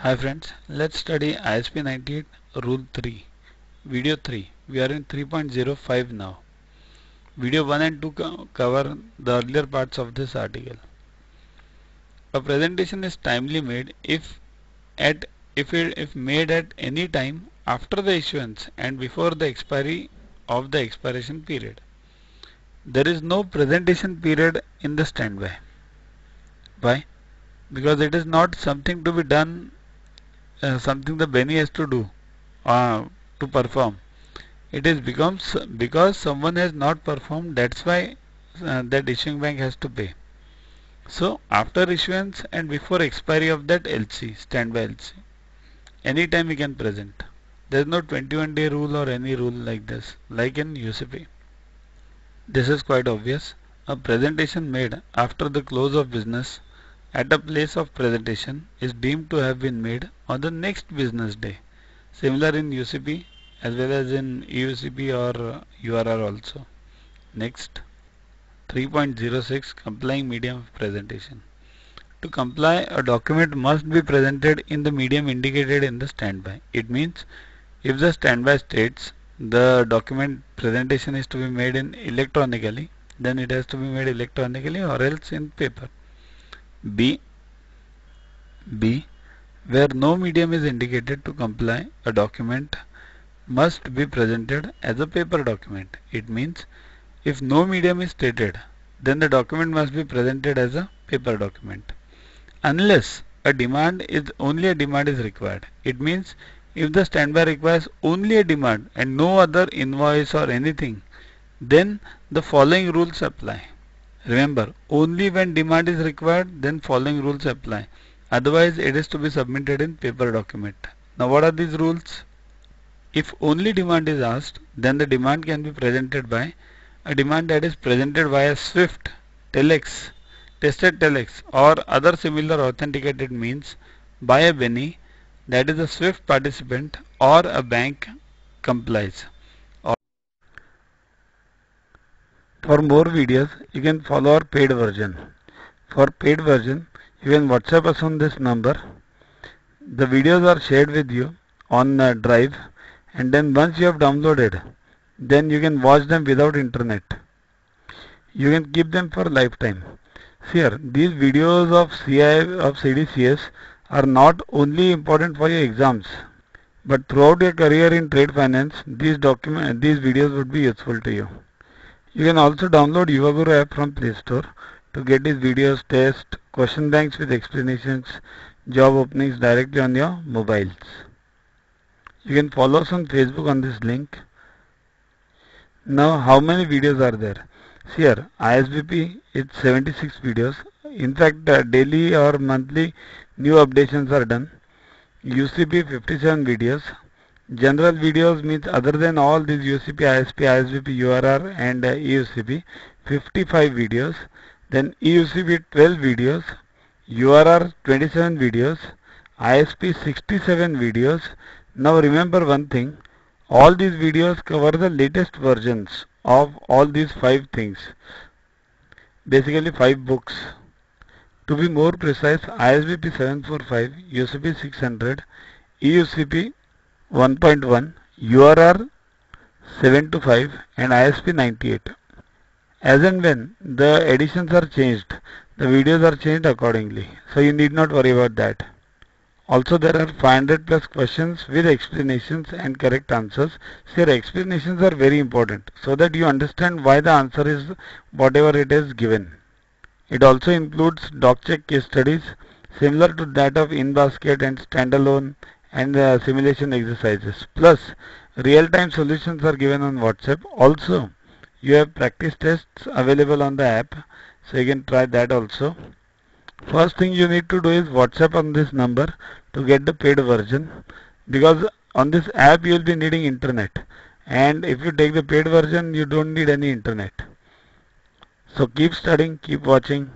Hi friends, let's study ISP 98 Rule 3, Video 3. We are in 3.05 now. Video 1 and 2 co cover the earlier parts of this article. A presentation is timely made if at if it if made at any time after the issuance and before the expiry of the expiration period. There is no presentation period in the standby. Why? Because it is not something to be done uh, something the Benny has to do uh, to perform. It is becomes because someone has not performed. That's why uh, that issuing bank has to pay. So after issuance and before expiry of that LC, standby LC, anytime we can present. There is no 21 day rule or any rule like this, like in UCP. This is quite obvious. A presentation made after the close of business at a place of presentation is deemed to have been made on the next business day. Similar in UCP as well as in EUCP or URR also. Next 3.06 complying medium of presentation. To comply a document must be presented in the medium indicated in the standby. It means if the standby states the document presentation is to be made in electronically then it has to be made electronically or else in paper. B B where no medium is indicated to comply a document must be presented as a paper document. It means if no medium is stated then the document must be presented as a paper document unless a demand is only a demand is required. It means if the standby requires only a demand and no other invoice or anything then the following rules apply. Remember, only when demand is required, then following rules apply. Otherwise, it is to be submitted in paper document. Now, what are these rules? If only demand is asked, then the demand can be presented by a demand that is presented via SWIFT, telex, tested telex or other similar authenticated means by a Benny that is a SWIFT participant or a bank complies. For more videos, you can follow our paid version. For paid version, you can WhatsApp us on this number. The videos are shared with you on uh, Drive and then once you have downloaded, then you can watch them without internet. You can keep them for lifetime. Here, these videos of CI of CDCS are not only important for your exams, but throughout your career in trade finance, these document these videos would be useful to you. You can also download Yuvaguru app from Play Store to get these videos, tests, question banks with explanations, job openings directly on your mobiles. You can follow us on Facebook on this link. Now how many videos are there? See here ISBP is 76 videos. In fact uh, daily or monthly new updations are done. UCP 57 videos. General videos means other than all these UCP, ISP, ISBP, URR and uh, EUCP 55 videos. Then EUCP 12 videos, URR 27 videos, ISP 67 videos. Now remember one thing, all these videos cover the latest versions of all these five things. Basically five books. To be more precise, ISBP 745, UCP 600, EUCP 1.1, URR 725 and ISP 98. As and when the editions are changed, the videos are changed accordingly. So you need not worry about that. Also there are 500 plus questions with explanations and correct answers. So explanations are very important so that you understand why the answer is whatever it is given. It also includes doc check case studies similar to that of in-basket and standalone and the simulation exercises. Plus, real-time solutions are given on WhatsApp. Also, you have practice tests available on the app, so you can try that also. First thing you need to do is WhatsApp on this number to get the paid version because on this app you will be needing internet and if you take the paid version you don't need any internet. So keep studying, keep watching.